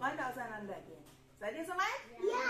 1,000 and that day. Is that is mine? Yeah.